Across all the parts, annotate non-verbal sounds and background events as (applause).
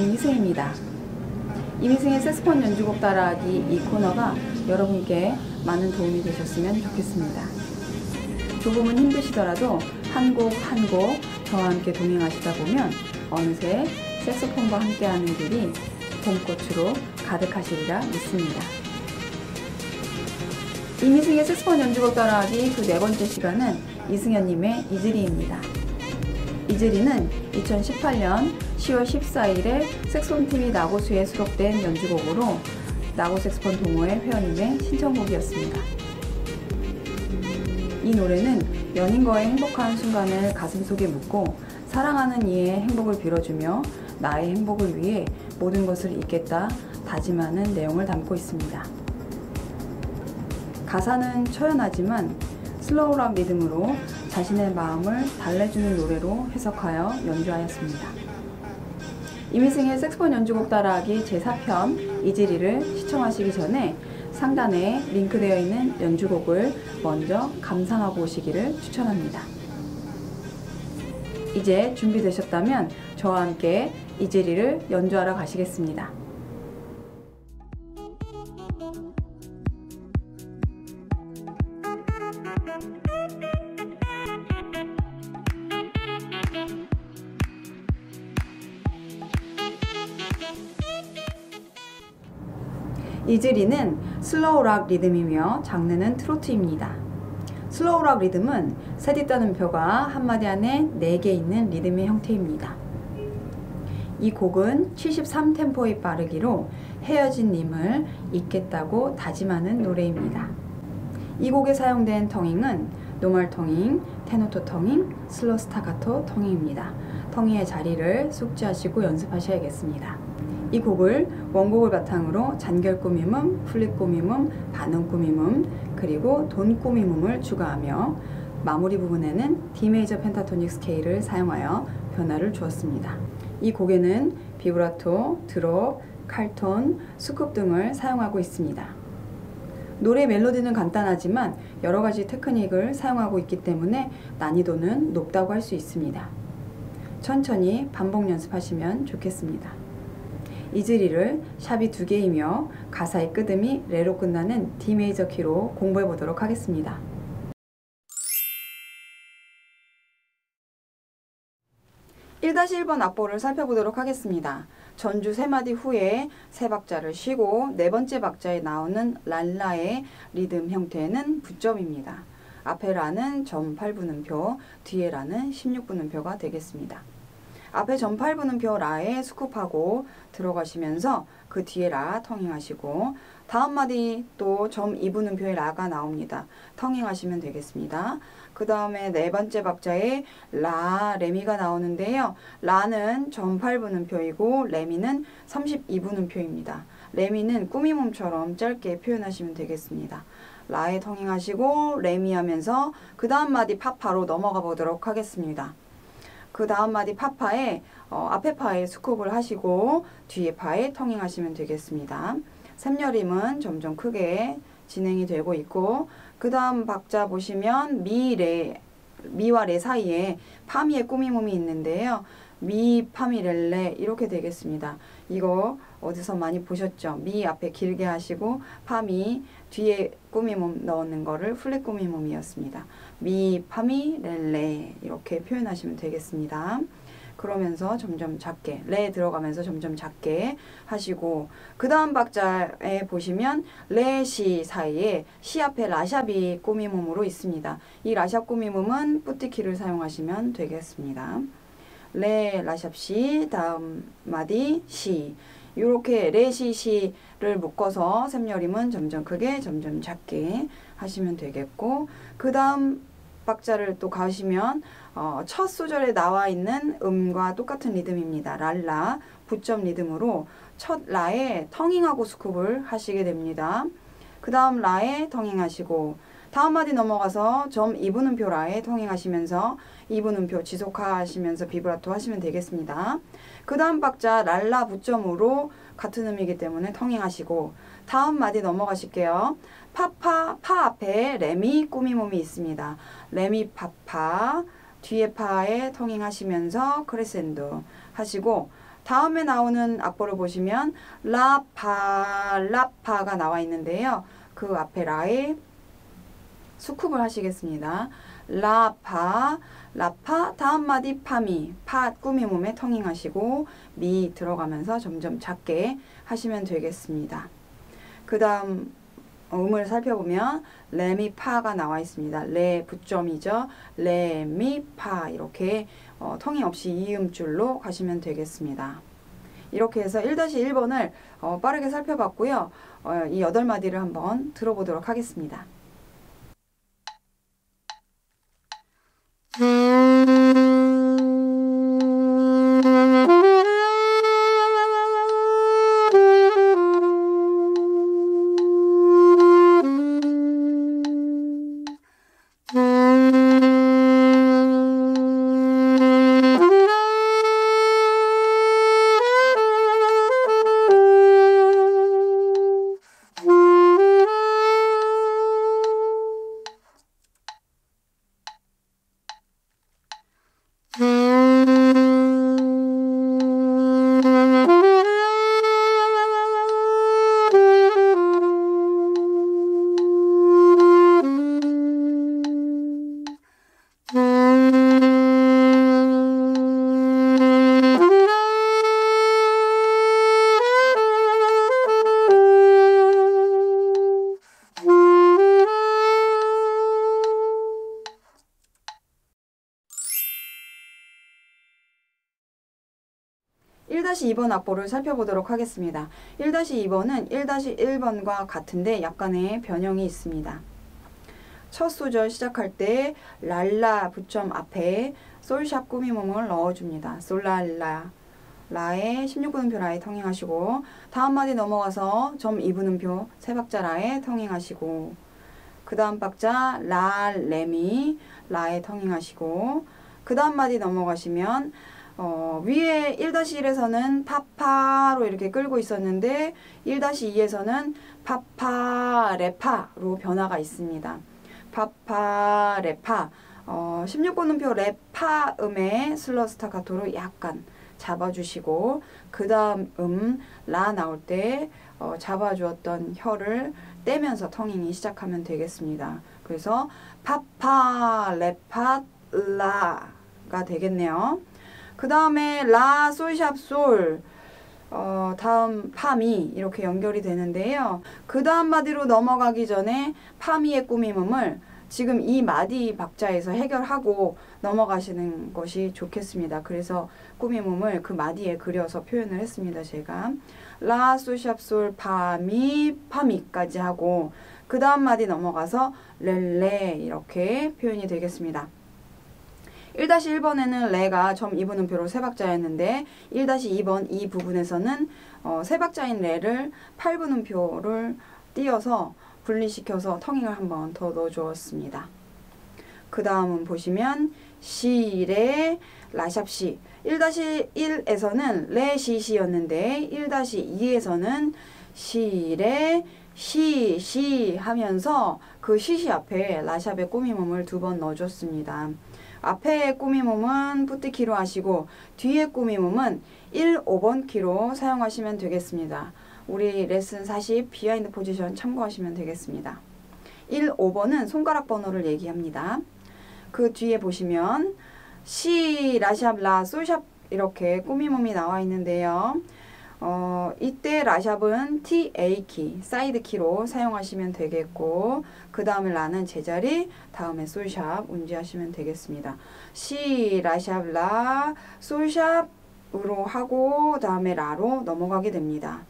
임희승입니다. 임희승의 색스폰 연주곡 따라하기 이 코너가 여러분께 많은 도움이 되셨으면 좋겠습니다. 조금은 힘드시더라도 한 곡 한 곡 저와 함께 동행하시다 보면 어느새 색소폰과 함께하는 길이 봄꽃으로 가득하시리라 믿습니다. 이미승의 색스폰 연주곡 따라하기 그 네 번째 시간은 이승현님의 이즈리입니다. 이즈리는 2018년 10월 14일에 색스폰TV 나고수에 수록된 연주곡으로 나고색스폰 동호회 회원님의 신청곡이었습니다. 이 노래는 연인과의 행복한 순간을 가슴속에 묻고 사랑하는 이의 행복을 빌어주며 나의 행복을 위해 모든 것을 잊겠다 다짐하는 내용을 담고 있습니다. 가사는 초연하지만 slow rock 리듬으로 자신의 마음을 달래주는 노래로 해석하여 연주하였습니다. 임희승의 색소폰 연주곡 따라하기 제4편 잊으리를 시청하시기 전에 상단에 링크되어 있는 연주곡을 먼저 감상하고 오시기를 추천합니다. 이제 준비되셨다면 저와 함께 잊으리를 연주하러 가시겠습니다. 잊으리는 slow rock 리듬이며 장르는 트로트입니다. slow rock 리듬은 셋잇단음표가 한마디 안에 4개 있는 리듬의 형태입니다. 이 곡은 73템포의 빠르기로 헤어진 님을 잊겠다고 다짐하는 노래입니다. 이 곡에 사용된 tonguing은 normal tonguing, 테누토 tonguing, slur 스타카토 tonguing입니다. tonguing의 자리를 숙지하시고 연습하셔야겠습니다. 이 곡을 원곡을 바탕으로 잔결 꾸밈음, flip 꾸밈음, 반음 꾸밈음, 그리고 돈꾸밈음을 추가하며 마무리 부분에는 D 메이저 펜타토닉 스케일을 사용하여 변화를 주었습니다. 이 곡에는 비브라토, drop, 칼톤, scoop 등을 사용하고 있습니다. 노래 멜로디는 간단하지만 여러 가지 테크닉을 사용하고 있기 때문에 난이도는 높다고 할 수 있습니다. 천천히 반복 연습하시면 좋겠습니다. 이즈리를 샵이 두 개이며 가사의 끄듬이 레로 끝나는 D 메이저 키로 공부해 보도록 하겠습니다. 1-1번 악보를 살펴보도록 하겠습니다. 전주 세 마디 후에 세 박자를 쉬고 네 번째 박자에 나오는 랄라의 리듬 형태는 부점입니다. 앞에 라는 점 8분음표, 뒤에 라는 16분음표가 되겠습니다. 앞에 점 8분음표 라에 scoop하고 들어가시면서 그 뒤에 라 tonguing하시고 다음 마디 또 점 2분음표의 라가 나옵니다. tonguing하시면 되겠습니다. 그 다음에 네 번째 박자에 라, 레미가 나오는데요. 라는 점 8분음표이고 레미는 32분음표입니다. 레미는 꾸밈음처럼 짧게 표현하시면 되겠습니다. 라에 tonguing하시고 레미 하면서 그 다음 마디 파파로 넘어가 보도록 하겠습니다. 그 다음 마디 파파에 어, 앞에 파에 scoop을 하시고 뒤에 파에 tonguing하시면 되겠습니다. 셈여림은 점점 크게 진행이 되고 있고 그 다음 박자 보시면 미, 레, 미와 레 사이에 파미의 꾸밈음이 있는데요. 미, 파미, 렐레 이렇게 되겠습니다. 이거 어디서 많이 보셨죠? 미 앞에 길게 하시고 파미 뒤에 꾸밈음 넣는 거를 flip 꾸밈음이었습니다. 미, 파미, 렐 레 이렇게 표현하시면 되겠습니다. 그러면서 점점 작게 레 들어가면서 점점 작게 하시고 그 다음 박자에 보시면 레, 시 사이에 시 앞에 라샵이 꾸밈음으로 있습니다. 이 라샵 꾸밈음은 petit 키를 사용하시면 되겠습니다. 레, 라샵, 시 다음 마디 시 이렇게 레, 시, 시 를 묶어서 샘여림은 점점 크게 점점 작게 하시면 되겠고 그 다음 박자를 또 가시면 어, 첫 소절에 나와 있는 음과 똑같은 리듬입니다. 랄라 부점 리듬으로 첫 라에 텅잉하고 스쿱을 하시게 됩니다. 그 다음 라에 텅잉하시고 다음 마디 넘어가서 점 2분음표 라에 텅잉하시면서 2분음표 지속하시면서 비브라토 하시면 되겠습니다. 그 다음 박자 랄라 부점으로 같은 음이기 때문에 tonguing하시고 다음 마디 넘어가실게요. 파파 파 앞에 레미 꾸밈음이 있습니다. 레미 파파 뒤에 파에 tonguing 하시면서 크레센도 하시고 다음에 나오는 악보를 보시면 라파 라파가 나와 있는데요. 그 앞에 라에 scoop을 하시겠습니다. 라파 라파 다음 마디 파미 파 꾸밈음에 tonguing하시고 미 들어가면서 점점 작게 하시면 되겠습니다. 그 다음 음을 살펴보면 레미 파가 나와 있습니다. 레 부점이죠. 레미 파 이렇게 어, tonguing 없이 이음줄로 가시면 되겠습니다. 이렇게 해서 1-1번을 어, 빠르게 살펴봤고요. 어, 이 8마디를 한번 들어보도록 하겠습니다. (1-2번) 악보를 살펴보도록 하겠습니다. (1-2번은) (1-1번과) 같은데 약간의 변형이 있습니다. 첫 소절 시작할 때 랄라 부점 앞에 솔샵 꾸미몸을 넣어줍니다. 솔랄라 라에 16분음표 라에 텅잉하시고 다음 마디 넘어가서 점 2분음표 세 박자 라에 텅잉하시고 그 다음 박자 라 레미 라에 텅잉하시고 그 다음 마디 넘어가시면 어, 위에 1-1에서는 파파로 이렇게 끌고 있었는데 1-2에서는 파파 레파로 변화가 있습니다. 파파 레파 어, 16분음표 레파 음의 슬러 스타카토로 약간 잡아주시고 그 다음 음 라 나올 때 어, 잡아주었던 혀를 떼면서 tonguing이 시작하면 되겠습니다. 그래서 파파 레파 라가 되겠네요. 그 다음에 라 솔샵 솔 어, 다음 파미 이렇게 연결이 되는데요. 그 다음 마디로 넘어가기 전에 파미의 꾸밈음을 지금 이 마디 박자에서 해결하고 넘어가시는 것이 좋겠습니다. 그래서 꾸밈음을 그 마디에 그려서 표현을 했습니다. 제가 라, 솔샵, 솔, 파미, 파미까지 하고 그 다음 마디 넘어가서 렐레 이렇게 표현이 되겠습니다. 1-1번에는 레가 점 2분음표로 세 박자였는데 1-2번 이 부분에서는 어, 세 박자인 레를 8분음표를 띄어서 분리시켜서 텅잉을 한번 더 넣어주었습니다. 그 다음은 보시면 시레 라샵시 1-1에서는 레시시였는데 1-2에서는 시레 시시 하면서 그 시시 앞에 라샵의 꾸밈음을 두 번 넣어줬습니다. 앞에 꾸밈음은 petit 키로 하시고 뒤에 꾸밈음은 1, 5번 키로 사용하시면 되겠습니다. 우리 레슨 40 behind position 참고하시면 되겠습니다. 1, 5번은 손가락 번호를 얘기합니다. 그 뒤에 보시면 시, 라샵, 라, 솔샵 이렇게 꾸밈음이 나와 있는데요. 어, 이때 라샵은 TA 키, 사이드 키로 사용하시면 되겠고 그 다음에 라는 제자리, 다음에 솔샵 운지하시면 되겠습니다. 시, 라샵, 라, 솔샵으로 하고 다음에 라로 넘어가게 됩니다.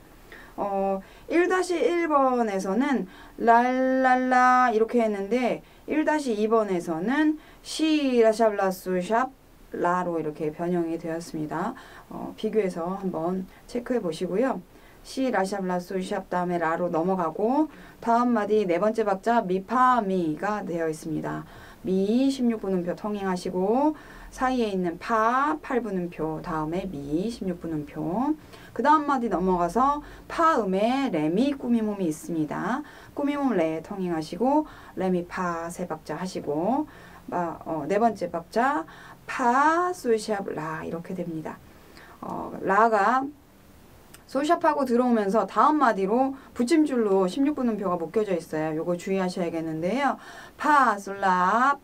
어, 1-1번에서는 랄랄라 이렇게 했는데 1-2번에서는 시, 라샵, 라, 솔샵 라로 이렇게 변형이 되었습니다. 어, 비교해서 한번 체크해 보시고요. 시, 라샵, 라, 솔샵 다음에 라로 넘어가고 다음 마디 네 번째 박자 미파 미가 되어 있습니다. 미 16분음표 tonguing하시고 사이에 있는 파 8분음표 다음에 미 16분음표 그 다음 마디 넘어가서 파음에 레미 꾸밈음이 있습니다. 꾸밈음 레 tonguing하시고 레미 파 세 박자 하시고 어, 네 번째 박자 파, 솔샵, 라 이렇게 됩니다. 어, 라가 솔샵하고 들어오면서 다음 마디로 붙임줄로 16분음표가 묶여져 있어요. 요거 주의하셔야겠는데요. 파, 솔라,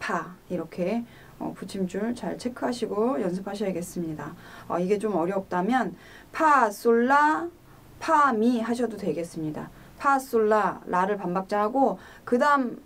파 이렇게 어, 붙임줄 잘 체크하시고 연습하셔야겠습니다. 어, 이게 좀 어렵다면 파, 솔라, 파, 미 하셔도 되겠습니다. 파, 솔라, 라를 반박자 하고 그 다음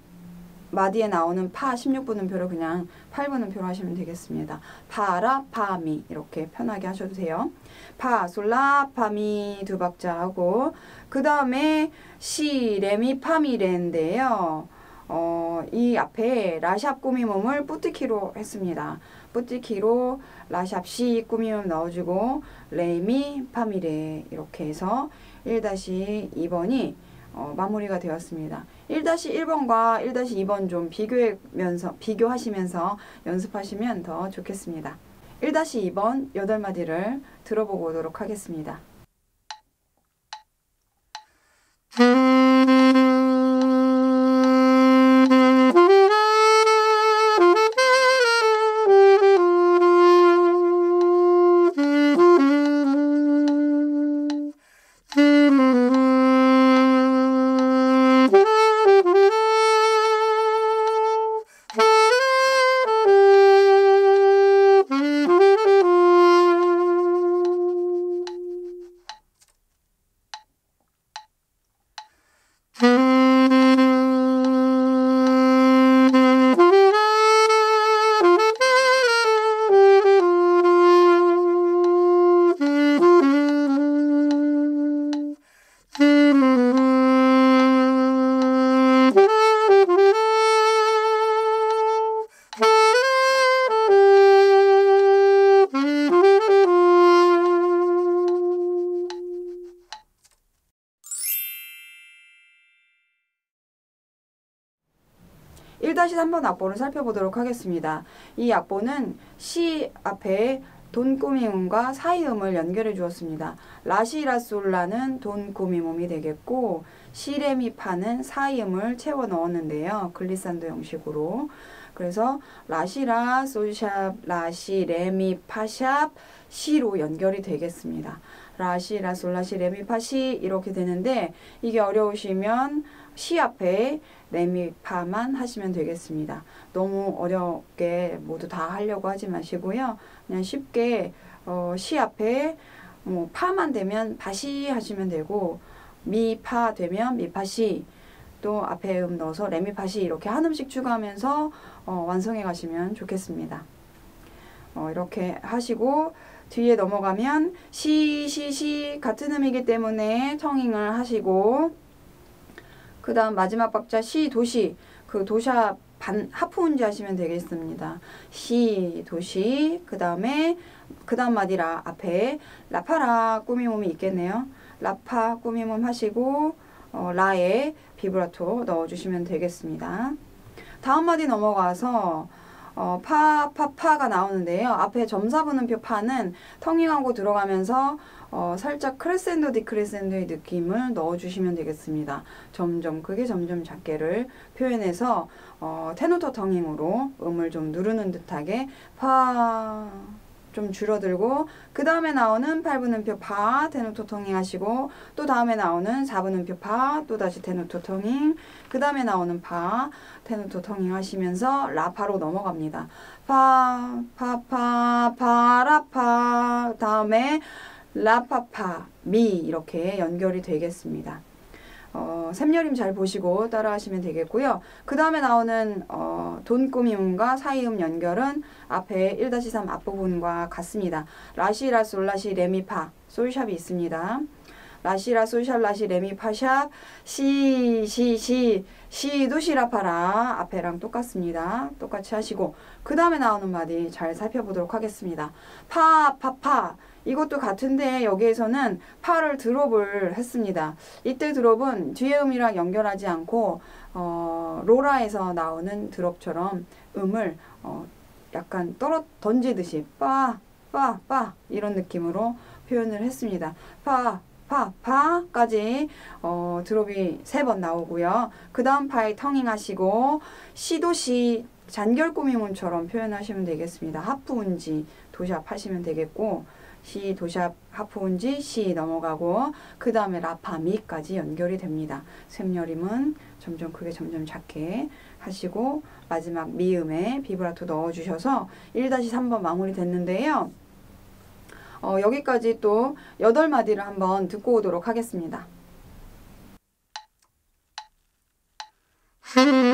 마디에 나오는 파 16분음표를 그냥 8분음표로 하시면 되겠습니다. 파라, 파미 이렇게 편하게 하셔도 돼요. 파, 솔라, 파미 두 박자 하고 그 다음에 시, 레미, 파미 레인데요. 어, 이 앞에 라샵 꾸밈음을 petit 키로 했습니다. petit 키로 라샵 시 꾸미몸 넣어주고 레미, 파미레 이렇게 해서 1-2번이 어, 마무리가 되었습니다. 1-1번과 1-2번 좀 비교하면서, 비교하시면서 연습하시면 더 좋겠습니다. 1-2번 8마디를 들어보고 오도록 하겠습니다. 3번 악보를 살펴보도록 하겠습니다. 이 악보는 시 앞에 돈꾸밈음과 사이음을 연결해 주었습니다. 라시라솔라는 돈꾸밈음이 되겠고 시레미파는 사이음을 채워 넣었는데요. 글리산도 형식으로. 그래서 라시라 솔샵 라시 레미 파샵 시로 연결이 되겠습니다. 라시 라 솔라시 레미 파시 이렇게 되는데 이게 어려우시면 시 앞에 레미파만 하시면 되겠습니다. 너무 어렵게 모두 다 하려고 하지 마시고요. 그냥 쉽게 어, 시 앞에 뭐 파만 되면 바시 하시면 되고 미파 되면 미파시 또 앞에 음 넣어서 레미파시 이렇게 한 음씩 추가하면서 어, 완성해 가시면 좋겠습니다. 어, 이렇게 하시고 뒤에 넘어가면 시, 시, 시 같은 음이기 때문에 청잉을 하시고 그 다음 마지막 박자 시, 도시 그 도샤 반 하프 운지 하시면 되겠습니다. 시, 도시 그 다음에 그 다음 마디라 앞에 라파라 꾸미몸이 있겠네요. 라파 꾸미몸 하시고 어, 라에 비브라토 넣어주시면 되겠습니다. 다음 마디 넘어가서 어, 파, 파, 파가 나오는데요. 앞에 점사분음표 파는 텅잉하고 들어가면서 어, 살짝 크레센도 디크레센도의 느낌을 넣어주시면 되겠습니다. 점점 크게 점점 작게를 표현해서 어, 테누토 텅잉으로 음을 좀 누르는 듯하게 파... 좀 줄어들고 그 다음에 나오는 8분음표 파 테누토 텅잉 하시고 또 다음에 나오는 4분음표 파 또 다시 테누토 텅잉 그 다음에 나오는 파 테누토 텅잉 하시면서 라파로 넘어갑니다. 파 파 파 파라파 다음에 라파파 미 이렇게 연결이 되겠습니다. 어, 셈여림 잘 보시고 따라 하시면 되겠고요. 그 다음에 나오는 어, 돈꾸밈음과 사이음 연결은 앞에 1-3 앞부분과 같습니다. 라시라 솔라시 레미파 솔샵이 있습니다. 라시라 솔샵 라시 레미 파샵 시시시 시도 시라파라 앞에랑 똑같습니다. 똑같이 하시고 그 다음에 나오는 마디 잘 살펴보도록 하겠습니다. 파 파, 파. 이것도 같은데 여기에서는 파를 드롭을 했습니다. 이때 드롭은 뒤에 음이랑 연결하지 않고 어, 로라에서 나오는 드롭처럼 음을 어, 약간 떨어 던지듯이 빠, 빠, 빠 이런 느낌으로 표현을 했습니다. 파, 파, 파까지 어, 드롭이 세 번 나오고요. 그 다음 파에 텅잉 하시고 시도시 잔결 꾸미문처럼 표현하시면 되겠습니다. 하프 운지 도샵 하시면 되겠고 시 도샵 하프운지 시 넘어가고 그 다음에 라파 미까지 연결이 됩니다. 샘여림은 점점 크게 점점 작게 하시고 마지막 미음에 비브라토 넣어주셔서 1-3번 마무리 됐는데요. 어, 여기까지 또 8마디를 한번 듣고 오도록 하겠습니다. (laughs)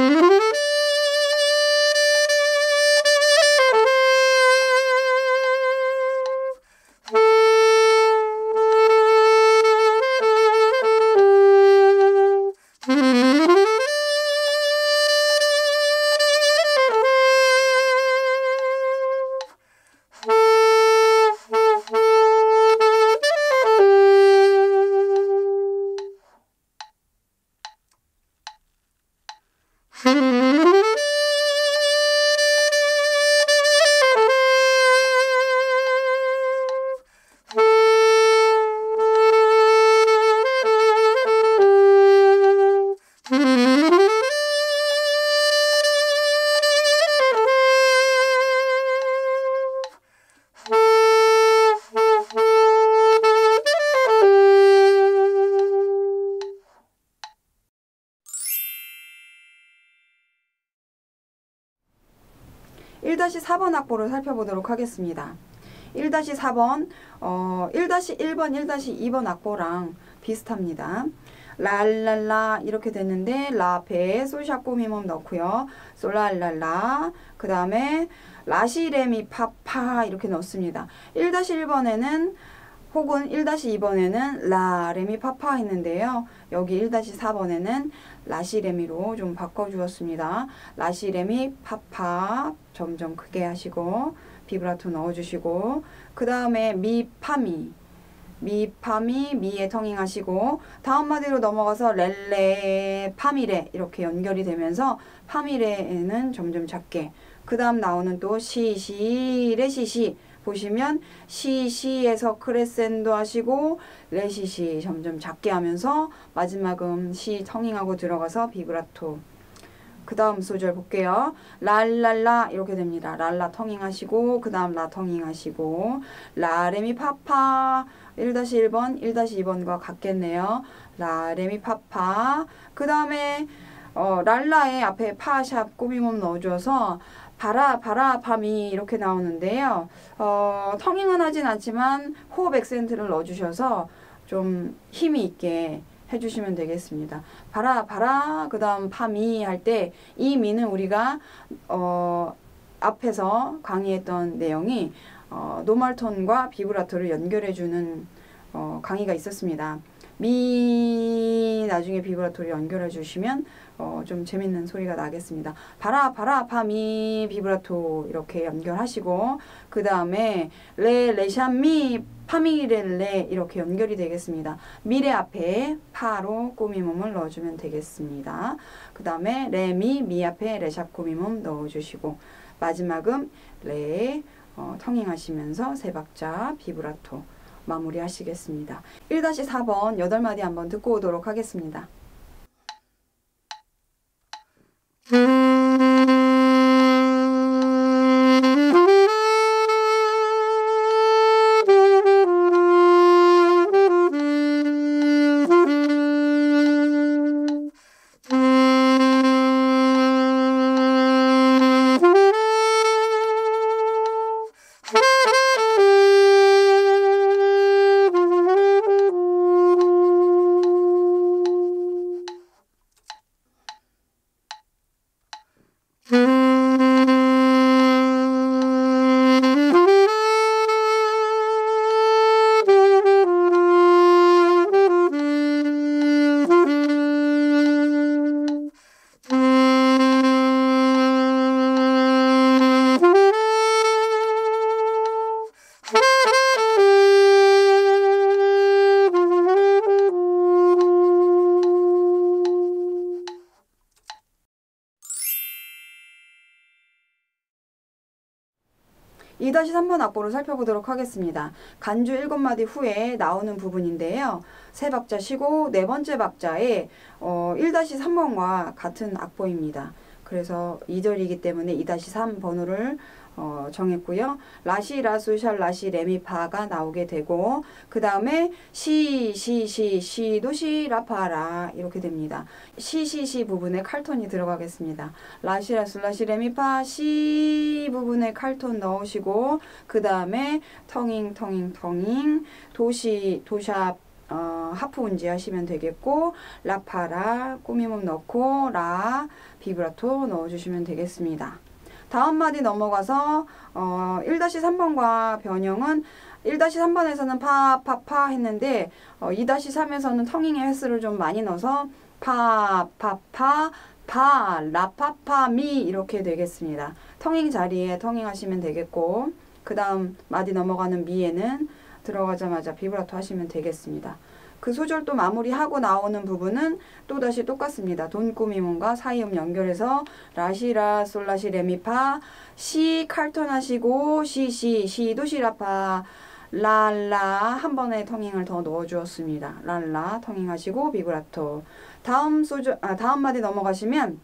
일다시 4번 악보를 살펴보도록 하겠습니다. 1-4번, 어, 1-1번, 1-2번 악보랑 비슷합니다. 랄랄라 이렇게 됐는데 라페 솔샵 꼬미몸 넣고요. 솔랄랄라 그 다음에 라시레미 파파 이렇게 넣습니다. 1-1번에는 혹은 1-2번에는 라레미 파파 했는데요. 여기 1-4번에는 라시레미로 좀 바꿔주었습니다. 라시레미 파파 점점 크게 하시고 비브라토 넣어주시고 그 다음에 미파미. 미 파미 미에 텅잉 하시고 다음 마디로 넘어가서 렐레 파미레 이렇게 연결이 되면서 파미레는 점점 작게. 그 다음 나오는 또 시 시 레 시 시 보시면 시 시에서 크레센도 하시고 레시시 점점 작게 하면서 마지막은 시 텅잉하고 들어가서 비브라토 그 다음 소절 볼게요. 랄랄라 이렇게 됩니다. 랄라 텅잉 하시고 그 다음 라 텅잉 하시고 라레미 파파 1-1번 1-2번과 같겠네요. 라레미 파파 그 다음에 어, 랄라의 앞에 파샵 꾸밈음 넣어줘서 바라 바라 밤이 이렇게 나오는데요. 어, 텅잉은 하진 않지만 호흡 악센트를 넣어주셔서 좀 힘이 있게 해주시면 되겠습니다. 바라 바라 그 다음 파미 할 때 이 미는 우리가 어, 앞에서 강의했던 내용이 어, normal tone과 비브라토를 연결해주는 어, 강의가 있었습니다. 미 나중에 비브라토를 연결해 주시면 어, 좀 재밌는 소리가 나겠습니다. 바라 바라 파미 비브라토 이렇게 연결하시고 그 다음에 레 레샤미 파미렐레 이렇게 연결이 되겠습니다. 미래 앞에 파로 꾸밈음을 넣어주면 되겠습니다. 그 다음에 레미 미 앞에 레샵 꾸미몸 넣어주시고 마지막은 레 어, 텅잉 하시면서 세 박자 비브라토 마무리 하시겠습니다. 1-4번 8마디 한번 듣고 오도록 하겠습니다. 이다시 3번 악보를 살펴보도록 하겠습니다. 간주 7마디 후에 나오는 부분인데요. 세 박자 쉬고 네 번째 박자에 어, 1-3번과 같은 악보입니다. 그래서 2절이기 때문에 2-3 번호를 어, 정했고요. 라시, 라수, 샬, 라시, 레미파가 나오게 되고 그 다음에 시, 시, 시, 시 도 시, 라파라 이렇게 됩니다. 시, 시, 시 부분에 칼톤이 들어가겠습니다. 라시, 라수, 라시, 레미파, 시 부분에 칼톤 넣으시고 그 다음에 텅잉, 텅잉, 텅잉 도시, 도샵 어, half 운지 하시면 되겠고 라파라 꾸밈음 넣고 라 비브라토 넣어주시면 되겠습니다. 다음 마디 넘어가서 어, 1-3번과 변형은 1-3번에서는 파, 파, 파 했는데 어, 2-3에서는 텅잉의 횟수를 좀 많이 넣어서 파, 파, 파, 파, 라파파, 미 이렇게 되겠습니다. 텅잉 자리에 텅잉 하시면 되겠고 그 다음 마디 넘어가는 미에는 들어가자마자 비브라토 하시면 되겠습니다. 그 소절 또 마무리하고 나오는 부분은 또다시 똑같습니다. 돈꾸밈음과 사이음 연결해서 라시라 솔라시 레미파 시 칼톤 하시고 시시 시도 시라파 랄라 한 번에 텅잉을 더 넣어 주었습니다. 랄라 텅잉 하시고 비브라토 다음 소절 아 다음 마디 넘어가시면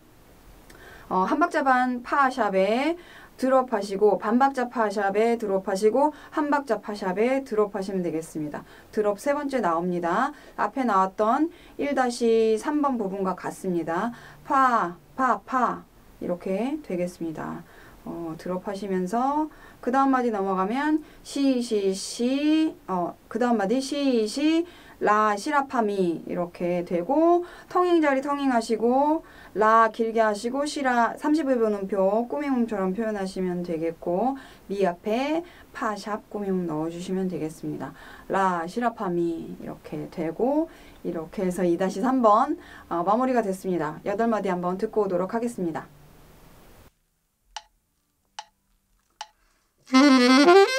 어, 한 박자 반 파샵에 드롭하시고 반박자 파샵에 드롭하시고 한박자 파샵에 드롭하시면 되겠습니다. 드롭 세 번째 나옵니다. 앞에 나왔던 1-3번 부분과 같습니다. 파, 파, 파 이렇게 되겠습니다. 어, 드롭하시면서 그 다음 마디 넘어가면 시, 시, 시, 어, 그 다음 마디 시, 시, 라, 시라파미 이렇게 되고 텅잉 자리 텅잉 하시고 라 길게 하시고 시라 31번음표 꾸미음처럼 표현하시면 되겠고 미 앞에 파샵 꾸미음 넣어주시면 되겠습니다. 라 시라파미 이렇게 되고 이렇게 해서 2-3번 어, 마무리가 됐습니다. 8마디 한번 듣고 오도록 하겠습니다. (laughs)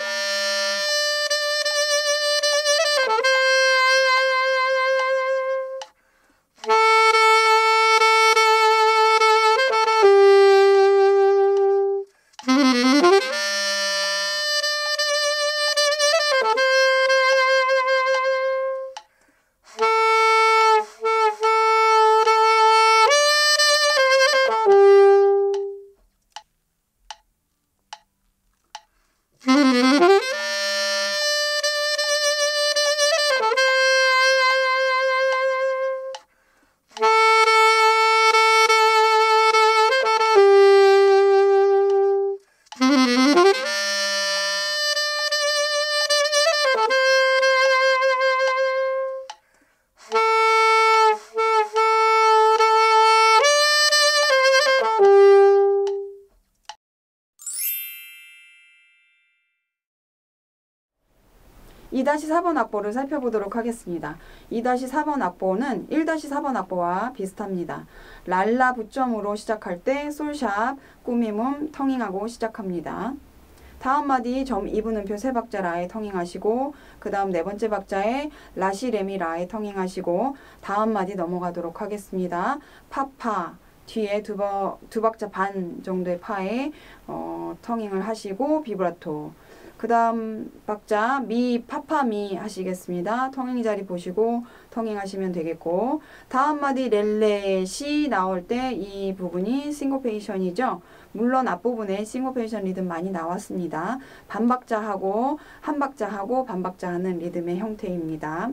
이다시 4번 악보를 살펴보도록 하겠습니다. 이다시 4번 악보는 1-4번 악보와 비슷합니다. 랄라 부점으로 시작할 때 솔샵, 꾸미몸, 텅잉하고 시작합니다. 다음 마디 점 2분음표 세 박자 라에 텅잉하시고 그 다음 네 번째 박자에 라시 레미 라에 텅잉하시고 다음 마디 넘어가도록 하겠습니다. 파파 뒤에 두, 버, 두 박자 반 정도의 파에 어, 텅잉을 하시고 비브라토 그 다음 박자 미 파파미 하시겠습니다. 텅잉 자리 보시고 텅잉 하시면 되겠고 다음 마디 렐레시 나올 때 이 부분이 syncopation이죠. 물론 앞부분에 syncopation 리듬 많이 나왔습니다. 반박자하고 한박자하고 반박자하는 리듬의 형태입니다.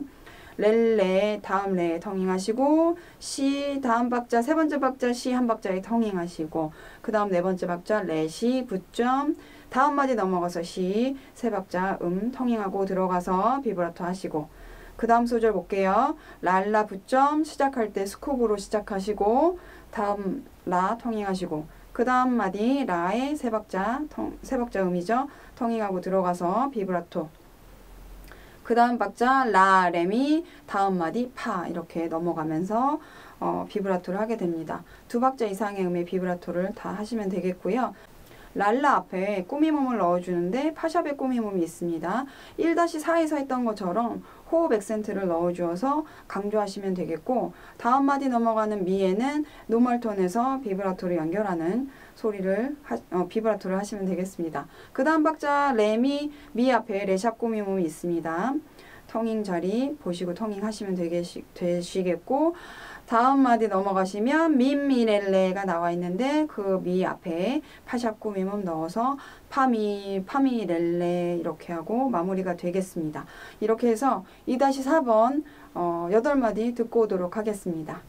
렐레 다음 레 텅잉 하시고 시 다음 박자 세 번째 박자 시 한 박자에 텅잉 하시고 그 다음 네 번째 박자 레시 부점 다음 마디 넘어가서 시, 세 박자 음 텅잉하고 들어가서 비브라토 하시고 그 다음 소절 볼게요. 랄라 부점 시작할 때 scoop으로 시작하시고 다음 라 텅잉하시고 그 다음 마디 라의 세 박자 텅, 세 박자 음이죠. 텅잉하고 들어가서 비브라토 그 다음 박자 라, 레미, 다음 마디 파 이렇게 넘어가면서 어, 비브라토를 하게 됩니다. 두 박자 이상의 음의 비브라토를 다 하시면 되겠고요. 랄라 앞에 꾸밈음을 넣어주는데 파샵에 꾸밈음이 있습니다. 1-4에서 했던 것처럼 호흡 악센트를 넣어주어서 강조하시면 되겠고 다음 마디 넘어가는 미에는 normal tone에서 비브라토를 연결하는 소리를 하, 어, 비브라토를 하시면 되겠습니다. 그 다음 박자 레미 미 앞에 레샵 꾸밈음이 있습니다. 텅잉 자리 보시고 텅잉 하시면 되겠, 되시겠고 다음 마디 넘어가시면 민미렐레가 나와 있는데 그 미 앞에 파샵 꾸밈음 넣어서 파미 파미렐레 이렇게 하고 마무리가 되겠습니다. 이렇게 해서 2-4번 어, 8마디 듣고 오도록 하겠습니다.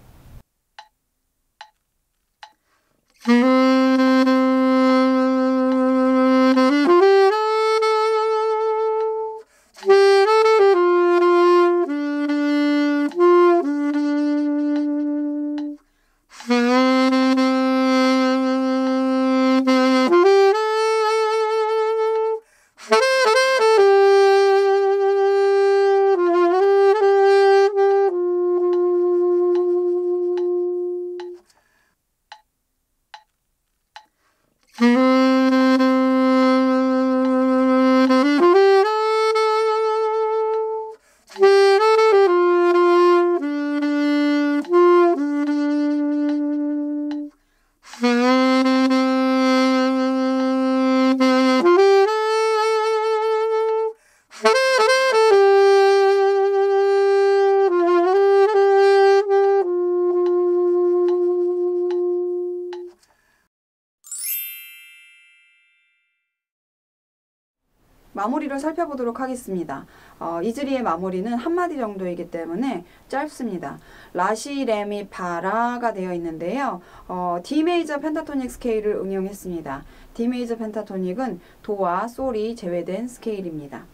마무리를 살펴보도록 하겠습니다. 어, 잊으리의 마무리는 한마디 정도이기 때문에 짧습니다. 라시, 레미, 파라가 되어 있는데요. 어, D 메이저 펜타토닉 스케일을 응용했습니다. D 메이저 펜타토닉은 도와 솔이 제외된 스케일입니다.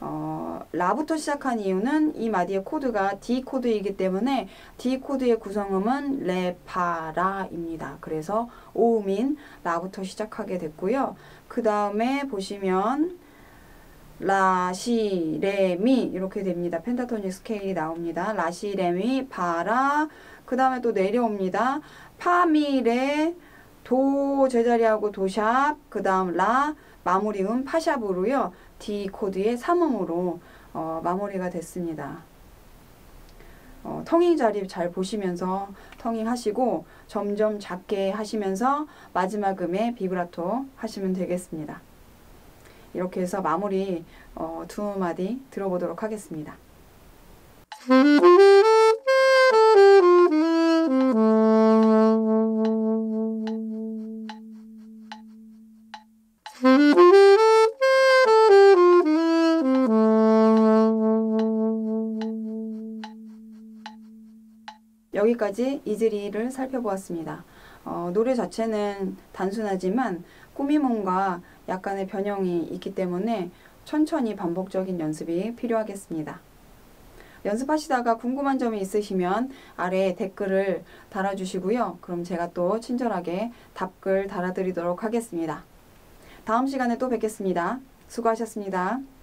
어, 라부터 시작한 이유는 이 마디의 코드가 D 코드이기 때문에 D 코드의 구성음은 레, 파, 라입니다. 그래서 오음인 라부터 시작하게 됐고요. 그 다음에 보시면 라, 시, 레, 미 이렇게 됩니다. pentatonic 스케일이 나옵니다. 라, 시, 레, 미, 파, 라. 그 다음에 또 내려옵니다. 파, 미, 레, 도 제자리하고 도샵, 그 다음 라, 마무리음 파샵으로요. D 코드의 3음으로 어, 마무리가 됐습니다. 어, 텅잉 자리 잘 보시면서 텅잉 하시고 점점 작게 하시면서 마지막 음에 비브라토 하시면 되겠습니다. 이렇게 해서 마무리 어, 두 마디 들어보도록 하겠습니다. 여기까지 이즈리를 살펴보았습니다. 어, 노래 자체는 단순하지만 꾸미몽과 약간의 변형이 있기 때문에 천천히 반복적인 연습이 필요하겠습니다. 연습하시다가 궁금한 점이 있으시면 아래 댓글을 달아주시고요. 그럼 제가 또 친절하게 답글 달아드리도록 하겠습니다. 다음 시간에 또 뵙겠습니다. 수고하셨습니다.